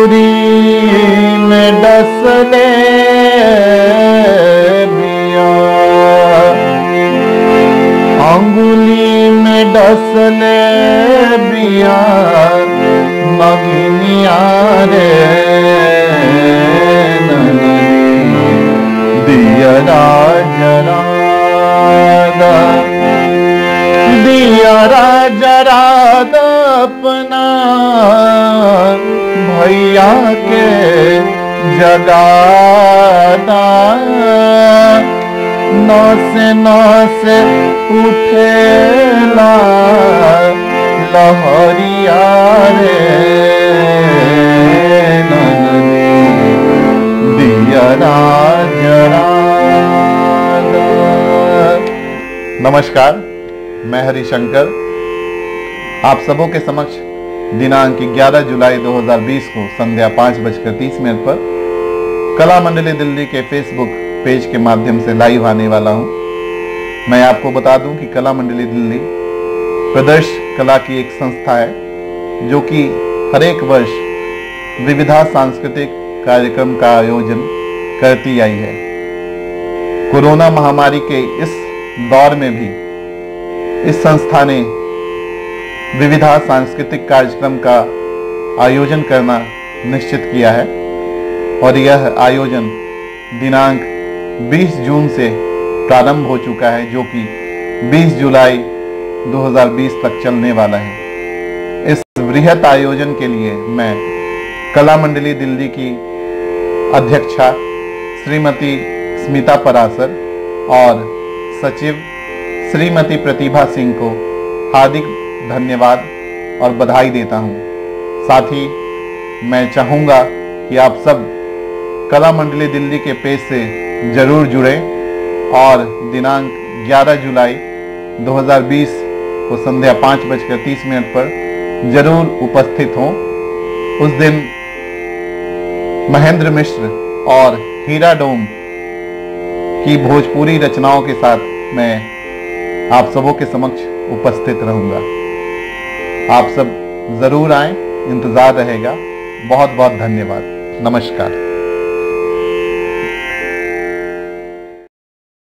अंगुरी में डसले बिया अंगुली में डसले बिया मगिनिया रे दियरा जरा दियरा जरा भैया के जगादा नौ से नौ से उठेला लहरिया रे। नमस्कार, मैं हरिशंकर। आप सबों के समक्ष दिनांक 11 जुलाई 2020 को संध्या पाँच बजकर तीस मिनट पर कला मंडली दिल्ली के फेसबुक पेज के माध्यम से लाइव आने वाला हूँ। मैं आपको बता दूँ कि कला मंडली दिल्ली प्रदर्श कला की एक संस्था है, जो कि हर एक वर्ष विविधा सांस्कृतिक कार्यक्रम का आयोजन करती आई है। कोरोना महामारी के इस दौर में भी इस संस्था ने विविधा सांस्कृतिक कार्यक्रम का आयोजन करना निश्चित किया है और यह आयोजन दिनांक 20 जून से प्रारंभ हो चुका है, जो कि 20 जुलाई 2020 तक चलने वाला है। इस वृहत आयोजन के लिए मैं कला मंडली दिल्ली की अध्यक्षा श्रीमती स्मिता परासर और सचिव श्रीमती प्रतिभा सिंह को हार्दिक धन्यवाद और बधाई देता हूँ। साथ ही मैं चाहूँगा कि आप सब कला मंडली दिल्ली के पेज से ज़रूर जुड़ें और दिनांक 11 जुलाई 2020 को संध्या पाँच बजकर तीस मिनट पर ज़रूर उपस्थित हों। उस दिन महेंद्र मिश्र और हीरा डोम की भोजपुरी रचनाओं के साथ मैं आप सबों के समक्ष उपस्थित रहूँगा। आप सब ज़रूर आए इंतज़ार रहेगा। बहुत बहुत धन्यवाद। नमस्कार।